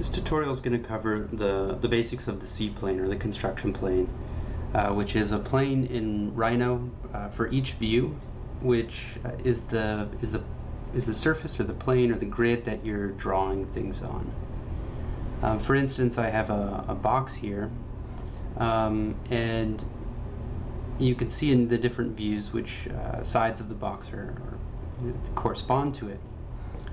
This tutorial is going to cover the, the basics of the C-plane or the construction plane, uh, which is a plane in Rhino uh, for each view, which uh, is the is the is the surface or the plane or the grid that you're drawing things on. Um, for instance, I have a, a box here, um, and you can see in the different views which uh, sides of the box are, are correspond to it.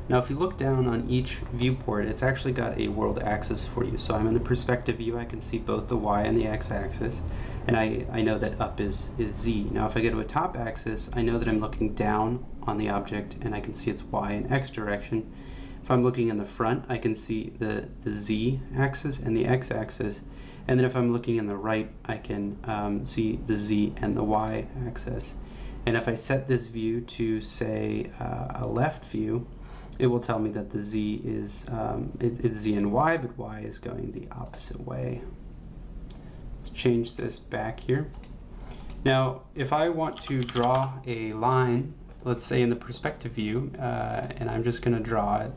Now if you look down on each viewport, it's actually got a world axis for you. So I'm in the perspective view, I can see both the y and the x axis, and I, I know that up is, is z. Now if I go to a top axis, I know that I'm looking down on the object and I can see its y and x direction. If I'm looking in the front, I can see the, the z axis and the x axis. And then if I'm looking in the right, I can um, see the z and the y axis. And if I set this view to, say, uh, a left view, it will tell me that the z is um, it, it's z and y, but y is going the opposite way. Let's change this back here. Now, if I want to draw a line, let's say in the perspective view, uh, and I'm just going to draw it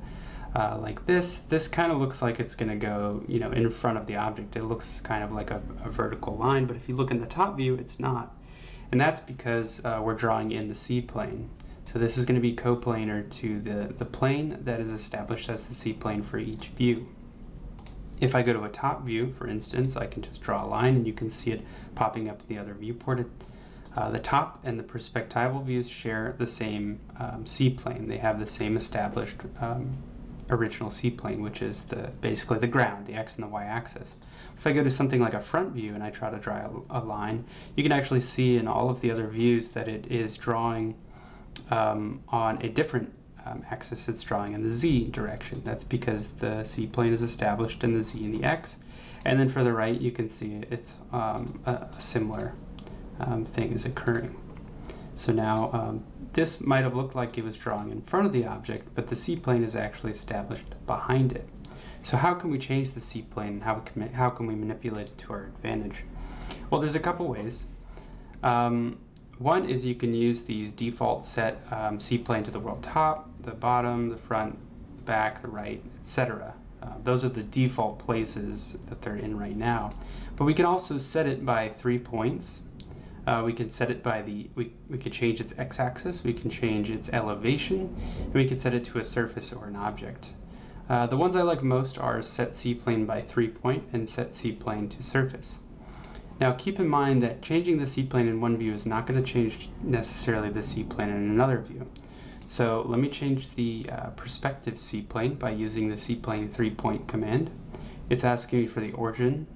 uh, like this, this kind of looks like it's going to go, you know, in front of the object. It looks kind of like a, a vertical line, but if you look in the top view, it's not. And that's because uh, we're drawing in the C-plane. So this is going to be coplanar to the, the plane that is established as the C-plane for each view. If I go to a top view, for instance, I can just draw a line and you can see it popping up in the other viewport. Uh, the top and the perspectival views share the same um, C-plane. They have the same established um, original C-plane, which is the basically the ground, the x and the y axis. If I go to something like a front view and I try to draw a, a line, you can actually see in all of the other views that it is drawing um, on a different um, axis it's drawing in the z direction. That's because the c plane is established in the z and the x. And then for the right, you can see it's um, a, a, similar um, thing is occurring. So now um, this might have looked like it was drawing in front of the object, but the c plane is actually established behind it. So how can we change the c plane? How can, how can we manipulate it to our advantage? Well, there's a couple ways. Um, one is you can use these default set um, C-plane to the world top, the bottom, the front, back, the right, etc. Uh, those are the default places that they're in right now. But we can also set it by three points. Uh, we can set it by the, we, we could change its x-axis, we can change its elevation, and we can set it to a surface or an object. Uh, the ones I like most are set C-plane by three point and set C-plane to surface. Now keep in mind that changing the C-plane in one view is not going to change necessarily the C-plane in another view. So let me change the uh, perspective C-plane by using the C-plane three-point command. It's asking me for the origin,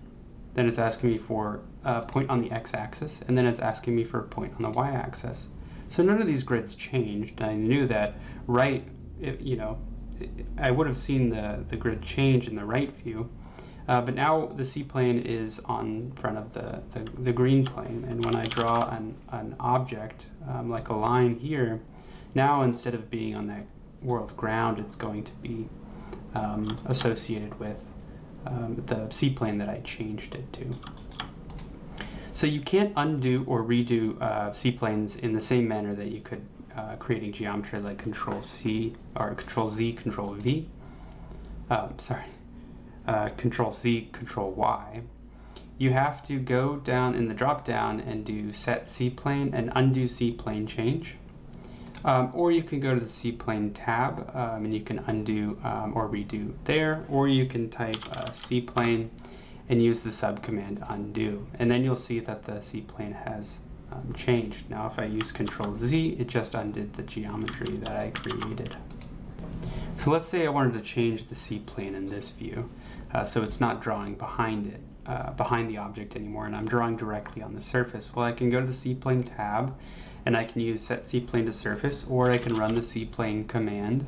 then it's asking me for a point on the x-axis, and then it's asking me for a point on the y-axis. So none of these grids changed. I knew that right, it, you know, I would have seen the, the grid change in the right view, uh, but now the C-plane is on front of the, the, the, green plane, and when I draw an, an object, um, like a line here, now instead of being on that world ground, it's going to be um, associated with um, the C-plane that I changed it to. So you can't undo or redo uh, C-planes in the same manner that you could uh, creating geometry like Control C or Control Z, Control V. Um, sorry, uh, Control Z, Control Y, you have to go down in the drop down and do set C plane and undo C plane change. Um, or you can go to the C plane tab um, and you can undo um, or redo there, or you can type uh, C plane and use the sub command undo. And then you'll see that the C plane has um, changed. Now if I use Control Z, it just undid the geometry that I created. So let's say I wanted to change the C plane in this view. Uh, so it's not drawing behind it, uh, behind the object anymore, and I'm drawing directly on the surface. Well, I can go to the C-plane tab, and I can use set C-plane to surface, or I can run the C-plane command,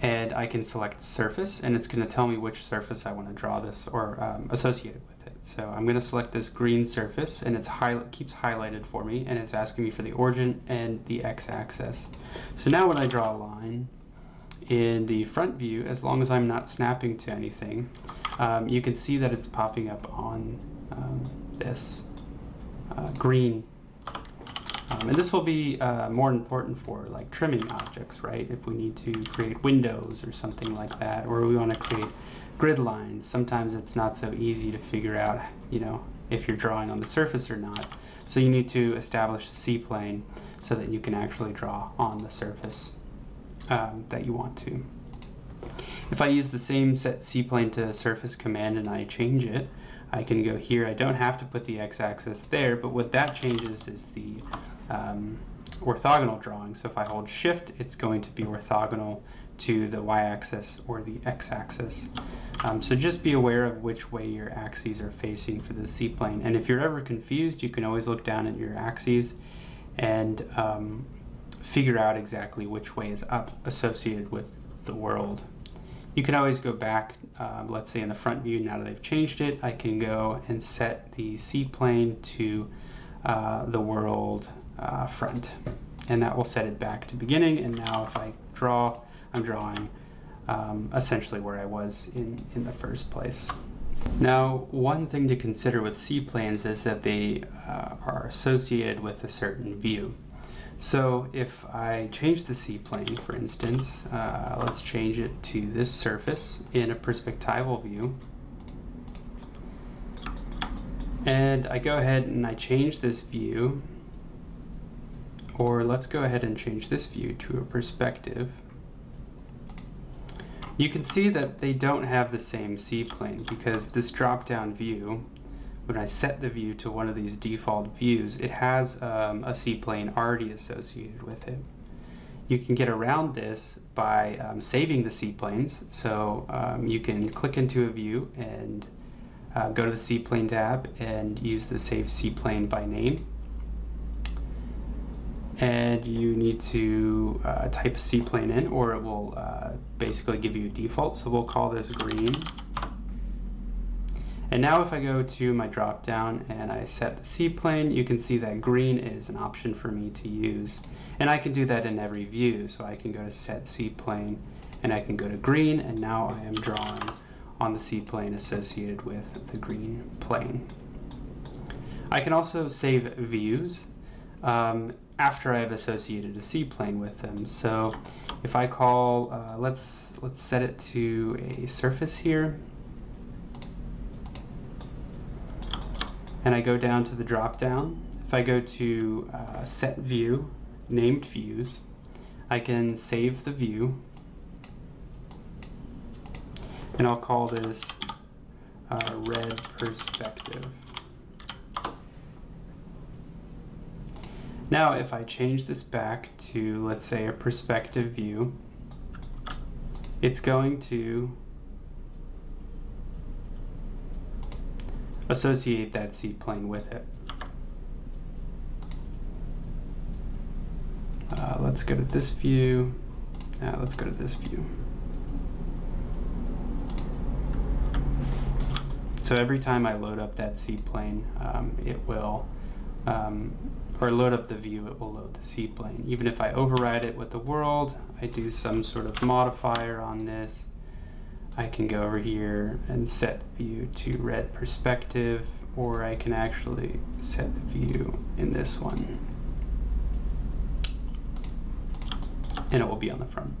and I can select surface, and it's going to tell me which surface I want to draw this or um, associate it with it. So I'm going to select this green surface, and it's it keeps highlighted for me, and it's asking me for the origin and the x-axis. So now when I draw a line, in the front view, as long as I'm not snapping to anything, um, you can see that it's popping up on um, this uh, green Um, and this will be uh, more important for like trimming objects, right? If we need to create windows or something like that, or we want to create grid lines. Sometimes it's not so easy to figure out, you know, if you're drawing on the surface or not. So you need to establish a C-plane so that you can actually draw on the surface um, that you want to. If I use the same set C-plane to surface command and I change it, I can go here. I don't have to put the x-axis there, but what that changes is the um, orthogonal drawing. So if I hold shift, it's going to be orthogonal to the y-axis or the x-axis. Um, so just be aware of which way your axes are facing for the C-plane. And if you're ever confused, you can always look down at your axes and um, figure out exactly which way is up associated with the world. You can always go back, uh, let's say in the front view, now that I've changed it, I can go and set the C-plane to uh, the world uh, front. And that will set it back to beginning. And now if I draw, I'm drawing um, essentially where I was in, in the first place. Now, one thing to consider with C-planes is that they uh, are associated with a certain view. So if I change the C-plane, for instance, uh, let's change it to this surface in a perspectival view. And I go ahead and I change this view, or let's go ahead and change this view to a perspective. You can see that they don't have the same C-plane because this drop-down view when I set the view to one of these default views, it has um, a C-plane already associated with it. You can get around this by um, saving the C-planes. So um, you can click into a view and uh, go to the C-plane tab and use the Save C-plane by name. And you need to uh, type a C-plane in or it will uh, basically give you a default. So we'll call this green. And now if I go to my drop down and I set the C-plane, you can see that green is an option for me to use. And I can do that in every view. So I can go to set C-plane and I can go to green and now I am drawing on the C-plane associated with the green plane. I can also save views um, after I have associated a C-plane with them. So if I call, uh, let's, let's set it to a surface here and I go down to the drop down, if I go to uh, set view, named views, I can save the view and I'll call this uh, red perspective. Now if I change this back to let's say a perspective view, it's going to associate that C-plane with it. Uh, let's go to this view. Uh, let's go to this view. So every time I load up that C-plane, um, it will, um, or load up the view, it will load the C-plane. Even if I override it with the world, I do some sort of modifier on this, I can go over here and set the view to red perspective or I can actually set the view in this one and it will be on the front.